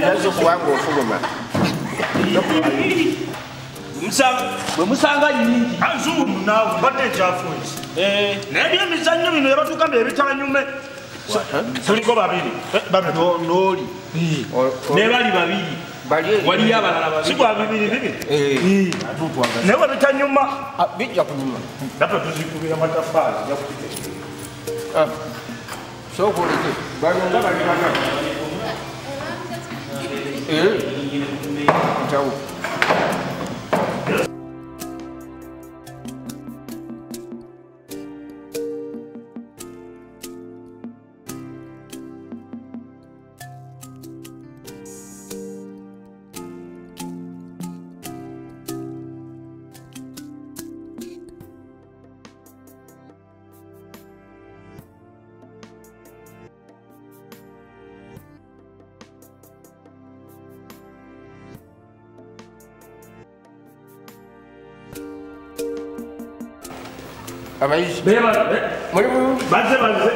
Nazo kuwango ufuguma. bwe musanga nyingi azulu naawe mbadde ekyafuuzi naye byo emizannyo bino yabatugambe ebitanyume tuliko babiri. Babiri. Noli. ne bali babiri. Bali. waliyo abalala babiri. Sigwa bibiri bibiri Eh. naye we bitanyuma Ah, bijja kunyuma. naffe tuzikubira matafaali ja kukitegeera Ah. Sokoleke. Bali nga abayizi. Baze baze.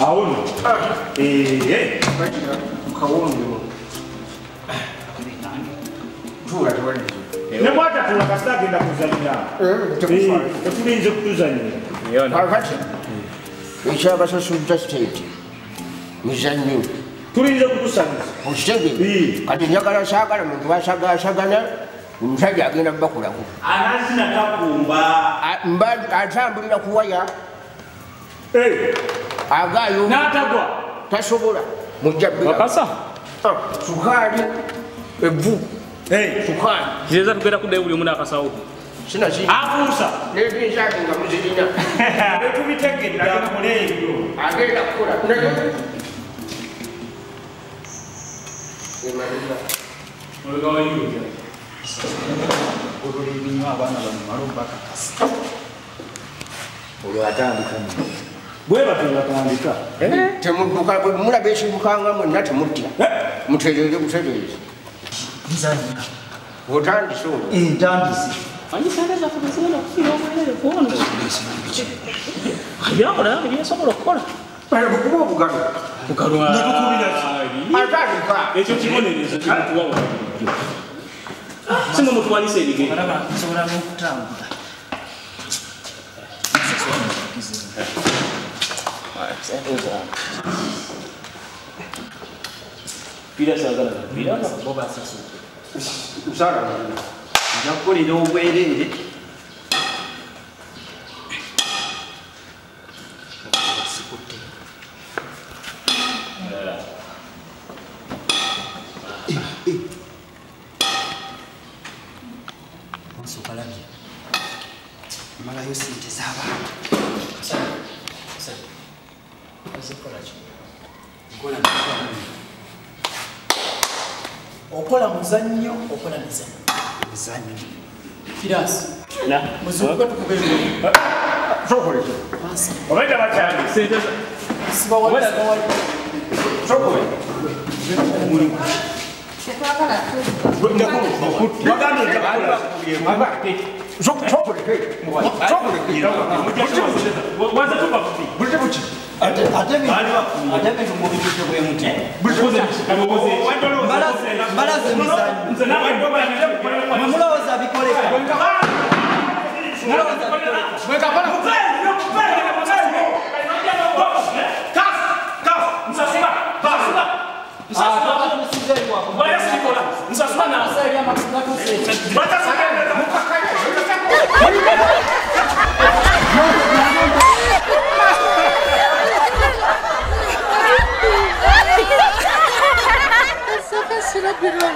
Awona ah. eh, nebwatatula kasitagenda kuzanyira eh, eh, tetulinze kutuzanyira ekyabasasuza ah, state. Mizanyo. Tulinze kutusanyisa okitege kati njagala sagala muntu basagasagana omusajja agenda mubakulako anazinakakumba mba atambulira ku waya. Agayo n'atagwa. Tasobola. Mujja bapasa sukaali evvu. Sukaali. Kireza tugenda kuddayo buli omu n'akasawo. Abuusa n'ebinsange nga muzirina. Etubitegeddamuleebyo agenda kukola emabega kakasa olola ebinywa abaana bamumala obakakasa olwo atandika bwebatungatandika temulaba ekibukanga mwenna temutya muterere butereezi otandise ono ntandise anyisente zaffe teziwenda kufiira obwerere kuono ebyakola ebyesobola okukola kuba obugalo bugalwa ate aluka ekyo kibonerezo kimukuwa wabuli Semua mertua ni saya gigi. Berapa? Seorang muhtram. Pira sa agala. Pira ba? Boba sa su. Usara. Japuri no ue de ne. Yeah. Malayo sente z'abantu okola muzannyo okola mizannyo mizannyo firasi muzibuka tukube zvokurekai malaze muzanyimulowooza abikoleka nsasima nasaiya makula tuseeta Sıra bir rol.